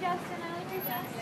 Justin. I like your Justin.